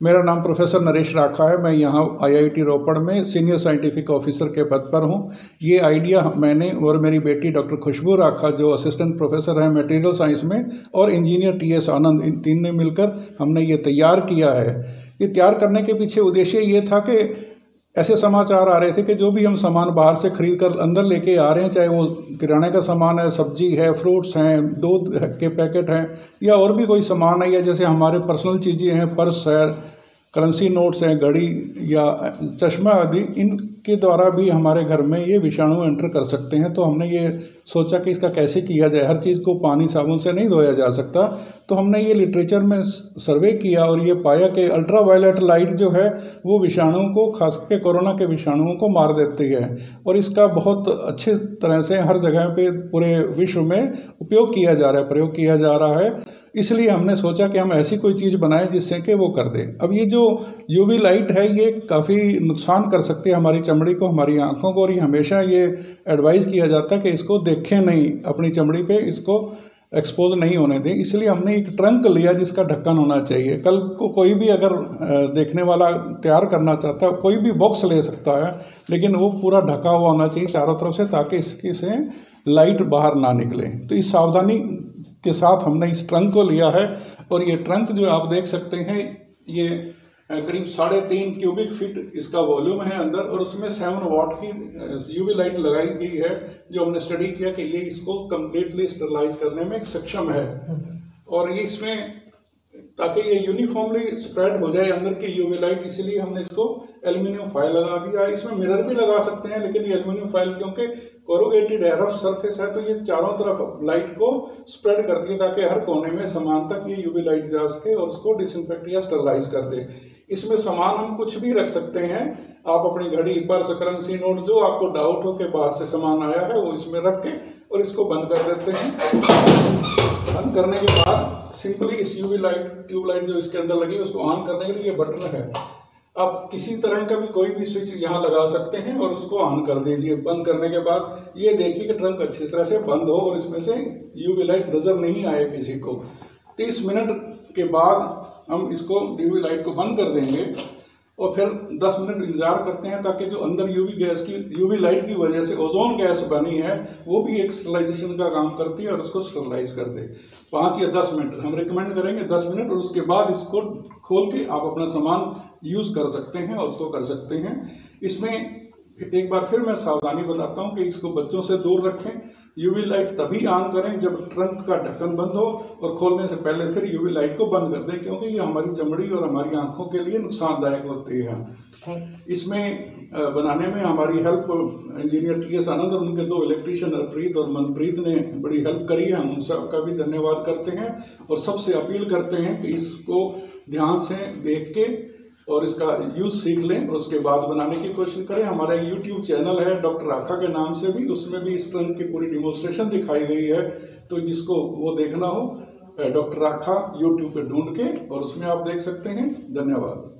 मेरा नाम प्रोफेसर नरेश राखा है। मैं यहाँ आईआईटी रोपड़ में सीनियर साइंटिफिक ऑफिसर के पद पर हूँ। ये आइडिया मैंने और मेरी बेटी डॉक्टर खुशबू राखा, जो असिस्टेंट प्रोफेसर हैं मटेरियल साइंस में, और इंजीनियर टी एस आनंद, इन तीन ने मिलकर हमने ये तैयार किया है। ये तैयार करने के पीछे उद्देश्य ये था कि ऐसे समाचार आ रहे थे कि जो भी हम सामान बाहर से खरीद कर अंदर लेके आ रहे हैं, चाहे वो किराने का सामान है, सब्ज़ी है फ्रूट्स हैं, दूध के पैकेट हैं, या और भी कोई सामान है, या जैसे हमारे पर्सनल चीज़ें हैं पर्स है करेंसी नोट्स हैं, घड़ी या चश्मा आदि इनके द्वारा भी हमारे घर में ये विषाणु एंटर कर सकते हैं। तो हमने ये सोचा कि इसका कैसे किया जाए? हर चीज़ को पानी साबुन से नहीं धोया जा सकता। तो हमने ये लिटरेचर में सर्वे किया और ये पाया कि अल्ट्रा लाइट जो है, वो विषाणुओं को खास करके कोरोना के विषाणुओं को मार देती है। और इसका बहुत अच्छे तरह से हर जगह पे पूरे विश्व में उपयोग किया जा रहा है, प्रयोग किया जा रहा है। इसलिए हमने सोचा कि हम ऐसी कोई चीज़ बनाएँ जिससे कि वो कर दे। अब ये जो यूवी लाइट है, ये काफ़ी नुकसान कर सकती है हमारी चमड़ी को हमारी आँखों को और ये हमेशा ये एडवाइस किया जाता है कि इसको देखें नहीं, अपनी चमड़ी पे इसको एक्सपोज नहीं होने दें। इसलिए हमने एक ट्रंक लिया जिसका ढक्कन होना चाहिए। कल को कोई भी अगर देखने वाला तैयार करना चाहता है, कोई भी बॉक्स ले सकता है, लेकिन वो पूरा ढका हुआ होना चाहिए चारों तरफ़ से ताकि इसकी से लाइट बाहर ना निकले। तो इस सावधानी के साथ हमने इस ट्रंक को लिया है और ये ट्रंक जो आप देख सकते हैं, ये करीब साढ़े तीन क्यूबिक फीट इसका वॉल्यूम है अंदर, और उसमें सेवन वाट की यूवी लाइट लगाई गई है, जो हमने स्टडी किया कि ये इसको कम्प्लीटली स्टरलाइज करने में सक्षम है। और ये इसमें, ताकि ये यूनिफॉर्मली स्प्रेड हो जाए अंदर की यूवी लाइट इसीलिए हमने इसको एल्यूमिनियम फ़ाइल लगा दिया। इसमें मिरर भी लगा सकते हैं, लेकिन ये एल्यूमिनियम फ़ाइल क्योंकि कोरोगेटेड है रफ सरफेस है तो ये चारों तरफ़ लाइट को स्प्रेड करती है ताकि हर कोने में समान तक ये यूवी लाइट जा सके और उसको डिसइंफेक्ट या स्टरलाइज कर दे। इसमें सामान हम कुछ भी रख सकते हैं। आप अपनी घड़ी, पर्स, करेंसी नोट, जो आपको डाउट हो के बाहर से सामान आया है, वो इसमें रख के और इसको बंद कर देते हैं। बंद करने के बाद सिंपली इस यूवी लाइट ट्यूब लाइट जो इसके अंदर लगी है, उसको ऑन करने के लिए बटन है। आप किसी तरह का भी कोई भी स्विच यहाँ लगा सकते हैं और उसको ऑन कर दीजिए। बंद करने के बाद ये देखिए कि ट्रंक अच्छी तरह से बंद हो और इसमें से यूवी लाइट नज़र नहीं आए किसी को। तीस मिनट के बाद हम इसको यूवी लाइट को बंद कर देंगे और फिर 10 मिनट इंतज़ार करते हैं ताकि जो अंदर यूवी गैस की यूवी लाइट की वजह से ओजोन गैस बनी है, वो भी एक स्टरलाइजेशन का काम करती है और उसको स्टरलाइज कर दे। पाँच या दस मिनट हम रिकमेंड करेंगे दस मिनट और उसके बाद इसको खोल के आप अपना सामान यूज़ कर सकते हैं और उसको कर सकते हैं। इसमें एक बार फिर मैं सावधानी बताता हूँ कि इसको बच्चों से दूर रखें यूवी लाइट तभी ऑन करें जब ट्रंक का ढक्कन बंद हो और खोलने से पहले फिर यूवी लाइट को बंद कर दें क्योंकि ये हमारी चमड़ी और हमारी आँखों के लिए नुकसानदायक होती है। इसमें बनाने में हमारी help engineer T S Anand और उनके दो इलेक्ट्रीशियन हरप्रीत और मनप्रीत ने बड़ी हेल्प करी है। हम उन सबका भी धन्यवाद करते हैं और सबसे अपील करते हैं कि इसको ध्यान से देख के और इसका यूज़ सीख लें और उसके बाद बनाने की कोशिश करें। हमारा एक यूट्यूब चैनल है डॉक्टर राखा के नाम से भी। उसमें भी इस ट्रंक की पूरी डिमोन्स्ट्रेशन दिखाई गई है। तो जिसको वो देखना हो डॉक्टर राखा यूट्यूब पे ढूंढ के और उसमें आप देख सकते हैं। धन्यवाद।